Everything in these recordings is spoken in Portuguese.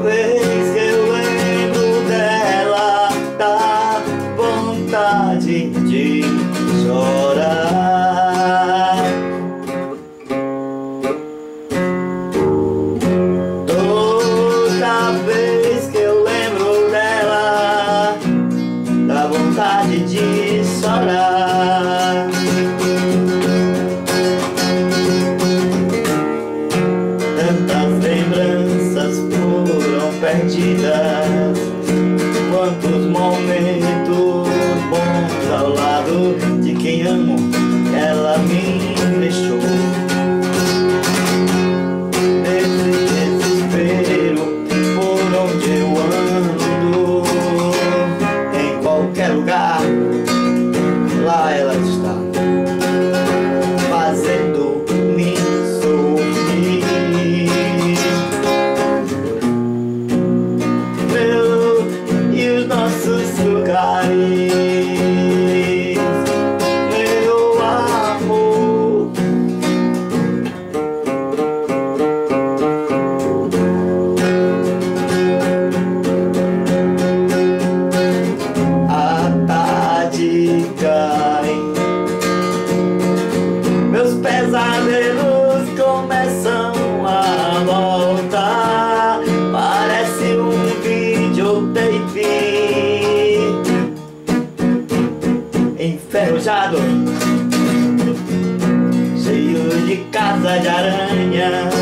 verde. perdida. Quantos momentos bons ao lado de quem amo Ela me pesadelos começam a voltar. Parece um videotape enferrujado, cheio de casa de aranhas.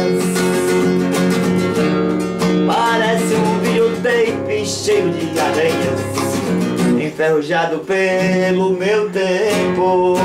Parece um videotape cheio de aranhas Enferrujado pelo meu tempo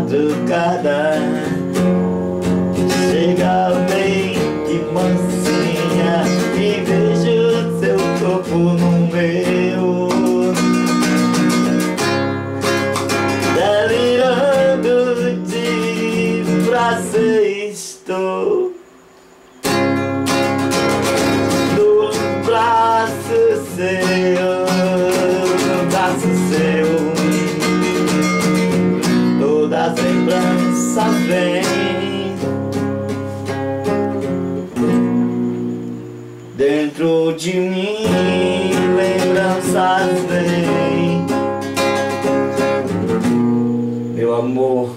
madrugada chega bem de mansinha e vejo seu corpo no meu. Delirando de prazer estou. No braço seu lembranças vêm dentro de mim lembranças vêm. Meu amor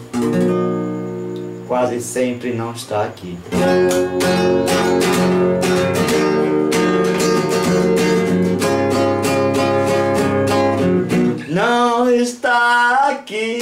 quase sempre não está aqui. Não está aqui.